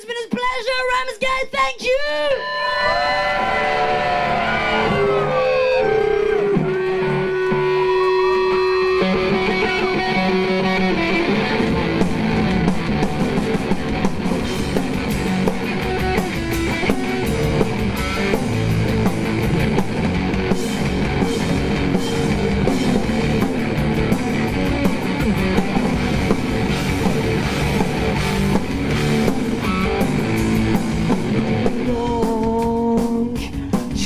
has been a pleasure. Ramsgate, thank you.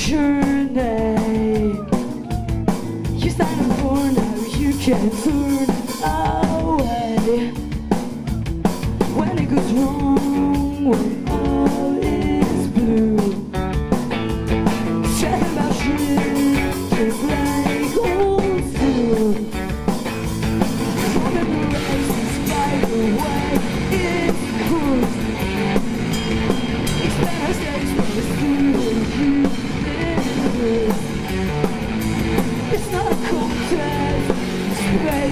journey. You stand born now, you can turn. Oh.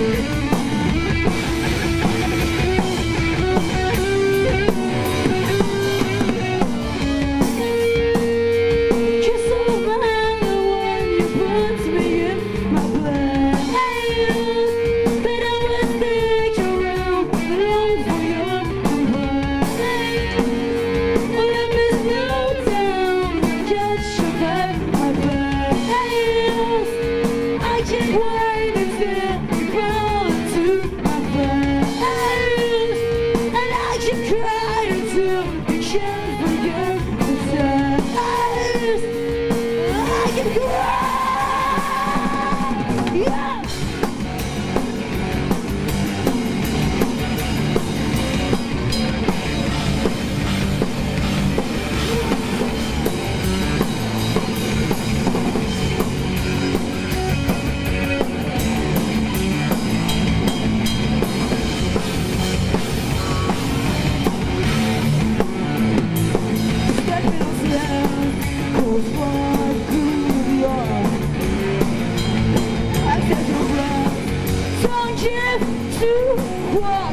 Thank Yeah! chance to walk.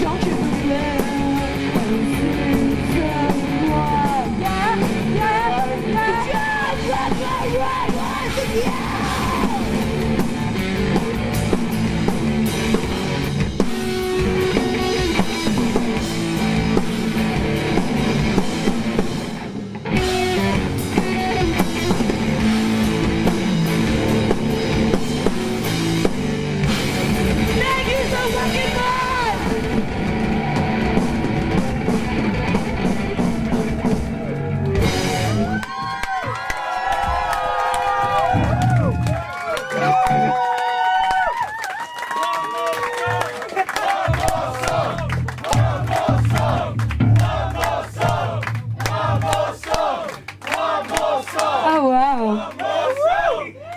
Don't you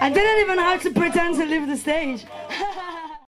I didn't even have to pretend to leave the stage.